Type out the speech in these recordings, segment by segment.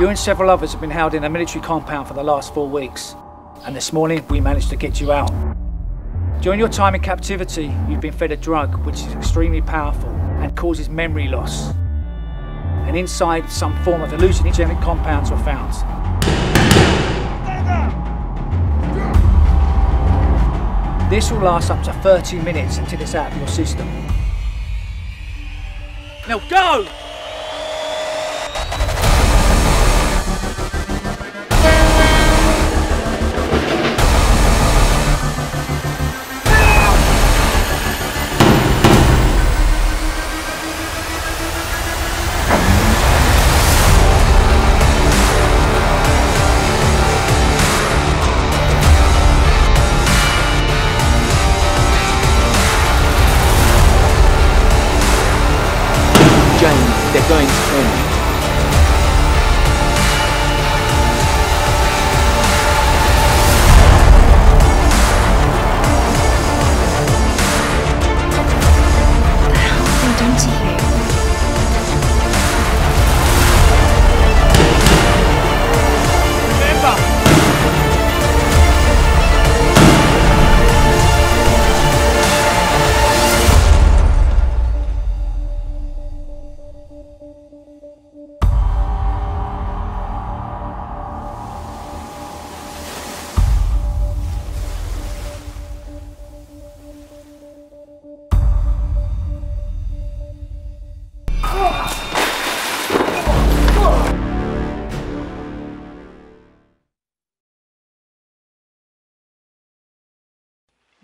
You and several others have been held in a military compound for the last four weeks, and this morning we managed to get you out. During your time in captivity, you've been fed a drug which is extremely powerful and causes memory loss. And inside, some form of hallucinogenic compounds were found. This will last up to 30 minutes until it's out of your system. Now go! Going to kill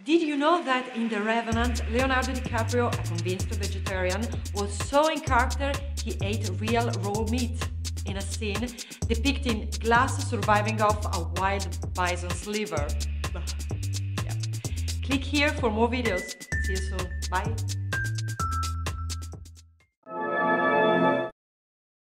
Did you know that in The Revenant, Leonardo DiCaprio, a convinced vegetarian, was so in character he ate real raw meat in a scene depicting Glass surviving off a wild bison's liver? yeah. Click here for more videos. See you soon. Bye.